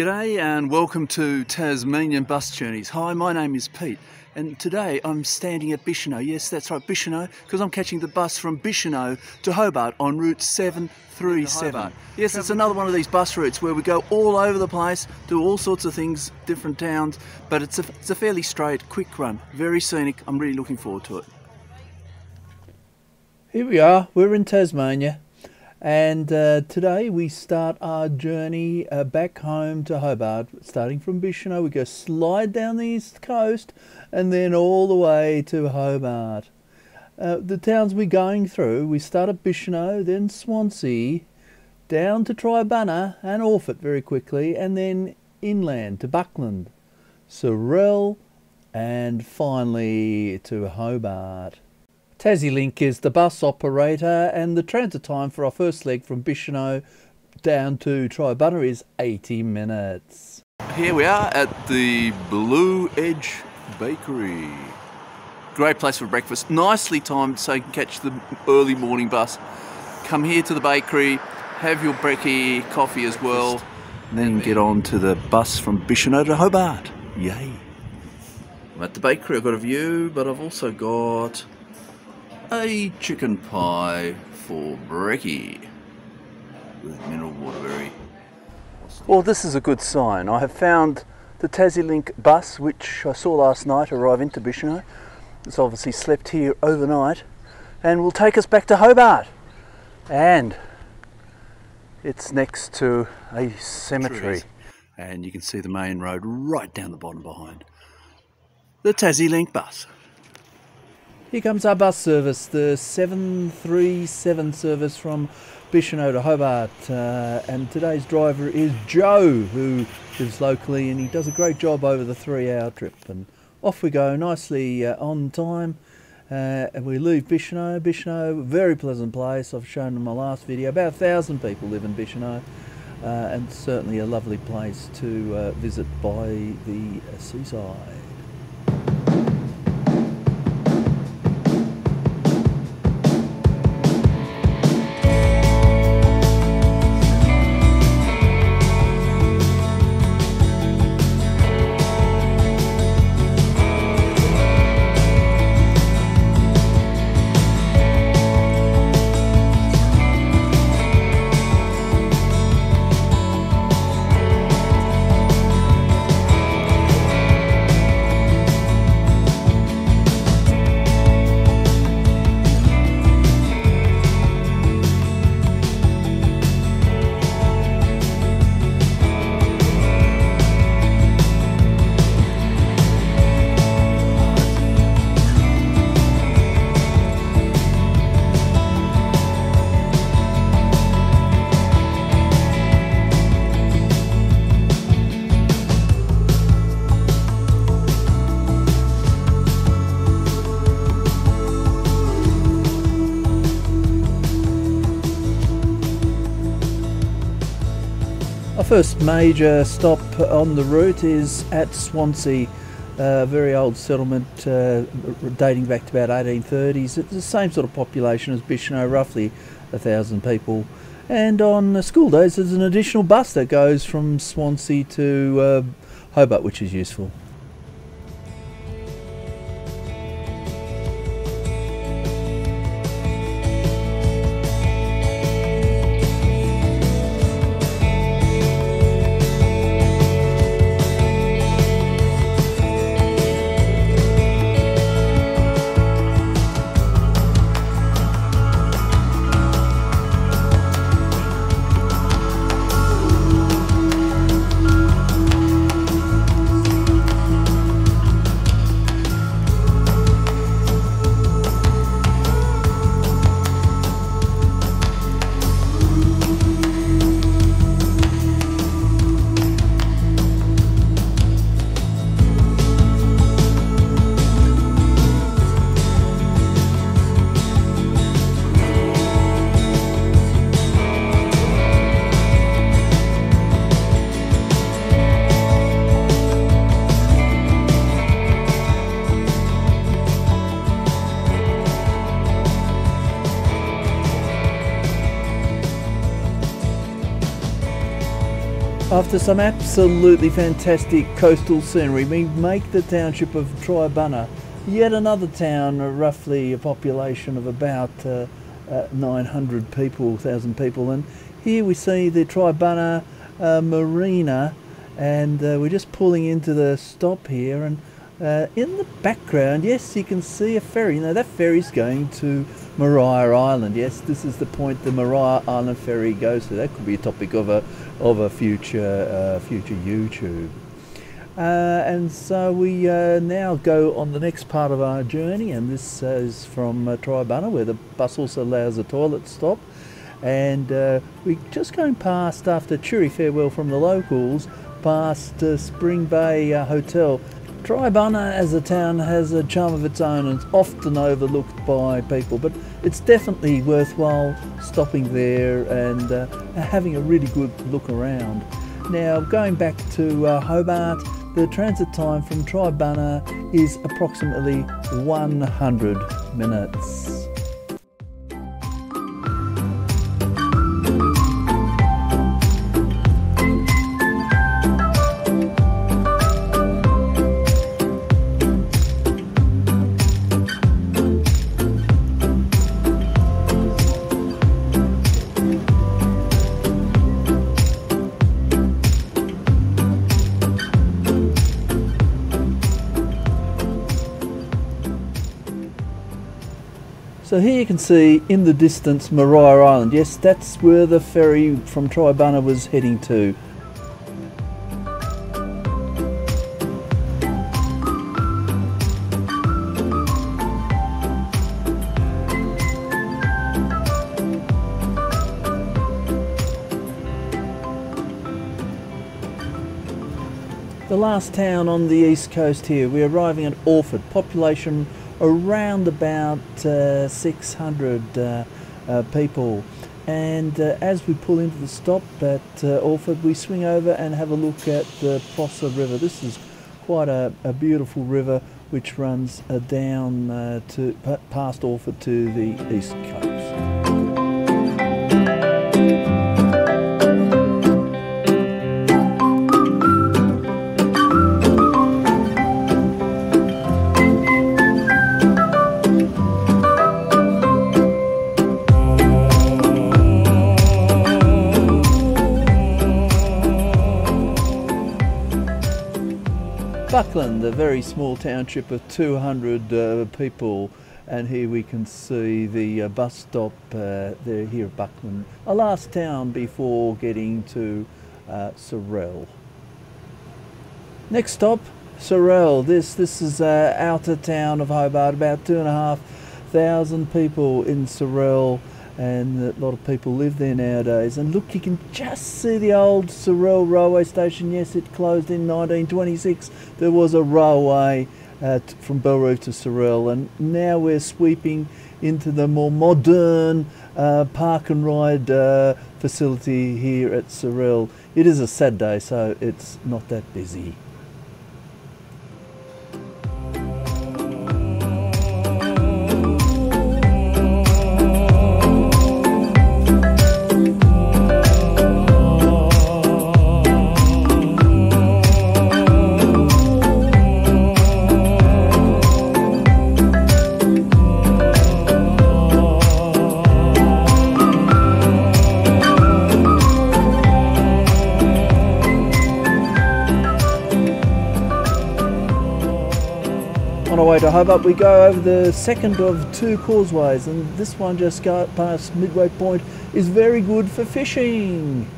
G'day and welcome to Tasmanian Bus Journeys. Hi, my name is Pete and today I'm standing at Bicheno. Yes, that's right, Bicheno, because I'm catching the bus from Bicheno to Hobart on Route 737. Yes, it's another one of these bus routes where we go all over the place, do all sorts of things, different towns, but it's a, it's a fairly straight, quick run, very scenic. I'm really looking forward to it. Here we are, we're in Tasmania. And uh, today we start our journey uh, back home to Hobart, starting from Bicheno. We go slide down the east coast and then all the way to Hobart. Uh, the towns we're going through, we start at Bicheno, then Swansea, down to Triabunna and Orford very quickly, and then inland to Buckland, Sorell, and finally to Hobart. Tassielink is the bus operator and the transit time for our first leg from Bicheno down to Triabunna is 80 minutes. Here we are at the Blue Edge Bakery. Great place for breakfast, nicely timed so you can catch the early morning bus. Come here to the bakery, have your brekkie, coffee as well, then get on to the bus from Bicheno to Hobart. Yay! I'm at the bakery, I've got a view, but I've also got a chicken pie for brekkie with mineral water very well this is a good sign. I have found the Tassielink bus which I saw last night arrive into Bicheno it's obviously slept here overnight and will take us back to Hobart. And it's next to a cemetery. And you can see the main road right down the bottom behind. The Tassielink bus here comes our bus service, the 737 service from Bicheno to Hobart. Uh, and today's driver is Joe, who lives locally and he does a great job over the three hour trip. And off we go, nicely uh, on time. Uh, and we leave Bicheno. Bicheno, very pleasant place. I've shown in my last video. About a thousand people live in Bicheno. Uh, and certainly a lovely place to uh, visit by the seaside. First major stop on the route is at Swansea, a very old settlement uh, dating back to about 1830s. It's the same sort of population as Bicheno, roughly a thousand people. And on school days, there's an additional bus that goes from Swansea to uh, Hobart, which is useful. After some absolutely fantastic coastal scenery, we make the township of Triabunna, yet another town, uh, roughly a population of about uh, uh, 900 people, 1,000 people. And here we see the Triabunna uh, Marina, and uh, we're just pulling into the stop here. And uh, in the background, yes, you can see a ferry. Now that ferry's going to Maria Island. Yes, this is the point the Maria Island ferry goes to. That could be a topic of a of a future uh, future YouTube. Uh, and so we uh, now go on the next part of our journey, and this is from uh, Triabunna, where the bus also allows a toilet stop. And uh, we're just going past, after cheery farewell from the locals, past Spring Bay Hotel. Triabunna as a town has a charm of its own and it's often overlooked by people, but it's definitely worthwhile stopping there and uh, having a really good look around. Now, going back to uh, Hobart, the transit time from Triabunna is approximately 100 minutes. So here you can see in the distance Maria Island. Yes, that's where the ferry from Triabunna was heading to. The last town on the east coast here, we're arriving at Orford, population around about uh, 600 uh, uh, people. And uh, as we pull into the stop at uh, Orford, we swing over and have a look at the Prosser River. This is quite a, a beautiful river which runs uh, down to past Orford to the east coast. Buckland, a very small township of 200 uh, people, and here we can see the uh, bus stop uh, there here at Buckland, a last town before getting to uh, Sorell. Next stop, Sorell. This this is uh, outer town of Hobart, about two and a half thousand people in Sorell and a lot of people live there nowadays. And look, you can just see the old Sorell railway station. Yes, it closed in 1926. There was a railway uh, from Bellerive to Sorell, and now we're sweeping into the more modern uh, park and ride uh, facility here at Sorell. It is a sad day, so it's not that busy. To Hobart, we go over the second of two causeways, and this one just past Midway Point is very good for fishing.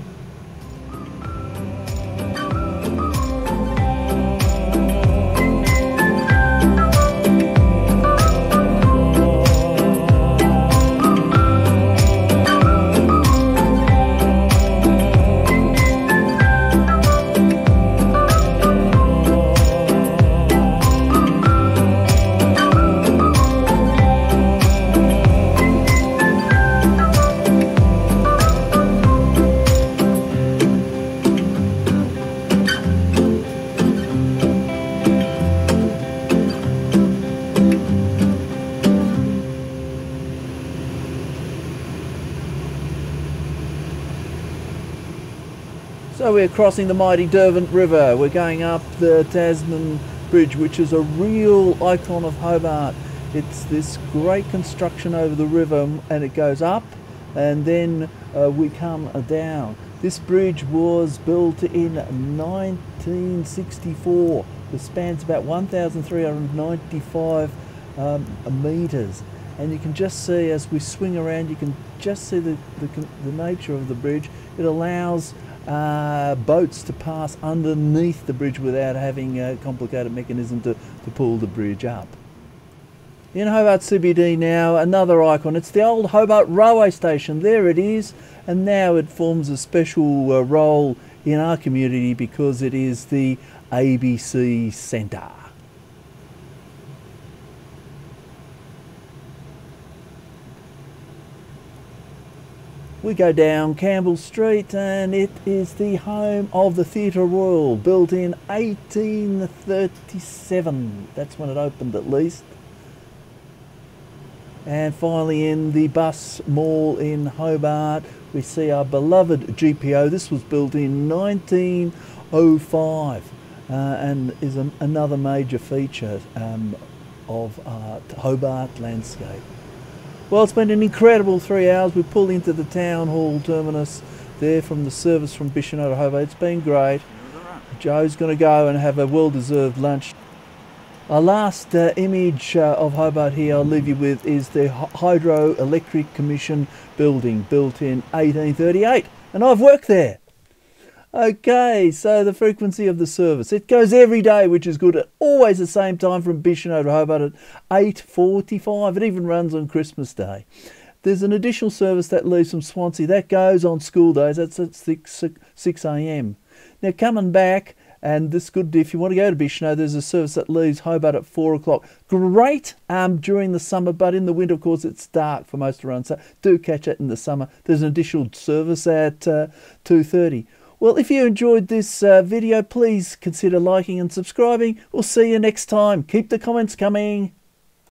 We're crossing the mighty Derwent River. We're going up the Tasman Bridge, which is a real icon of Hobart. It's this great construction over the river and it goes up and then uh, we come down. This bridge was built in 1964. It spans about 1,395 um, metres and you can just see as we swing around you can just see the, the, the nature of the bridge. It allows uh, boats to pass underneath the bridge without having a complicated mechanism to, to pull the bridge up. In Hobart CBD now, another icon. It's the old Hobart Railway Station. There it is. And now it forms a special uh, role in our community because it is the ABC Centre. We go down Campbell Street and it is the home of the Theatre Royal, built in 1837. That's when it opened at least. And finally in the bus mall in Hobart, we see our beloved GPO. This was built in 1905 uh, and is a, another major feature um, of our Hobart landscape. Well, it's been an incredible three hours. We pulled into the town hall terminus there from the service from Bicheno to Hobart. It's been great. Joe's going to go and have a well-deserved lunch. Our last uh, image uh, of Hobart here I'll leave you with is the Hydroelectric Commission building built in 1838 and I've worked there. Okay, so the frequency of the service. It goes every day, which is good. At always the same time from Bicheno to Hobart at 8.45. It even runs on Christmas Day. There's an additional service that leaves from Swansea. That goes on school days. That's at 6, 6 a.m. Now coming back, and this good if you want to go to Bicheno, there's a service that leaves Hobart at 4 o'clock. Great um, during the summer, but in the winter, of course, it's dark for most of the run. So do catch it in the summer. There's an additional service at uh, 2.30. Well, if you enjoyed this uh, video, please consider liking and subscribing. We'll see you next time. Keep the comments coming.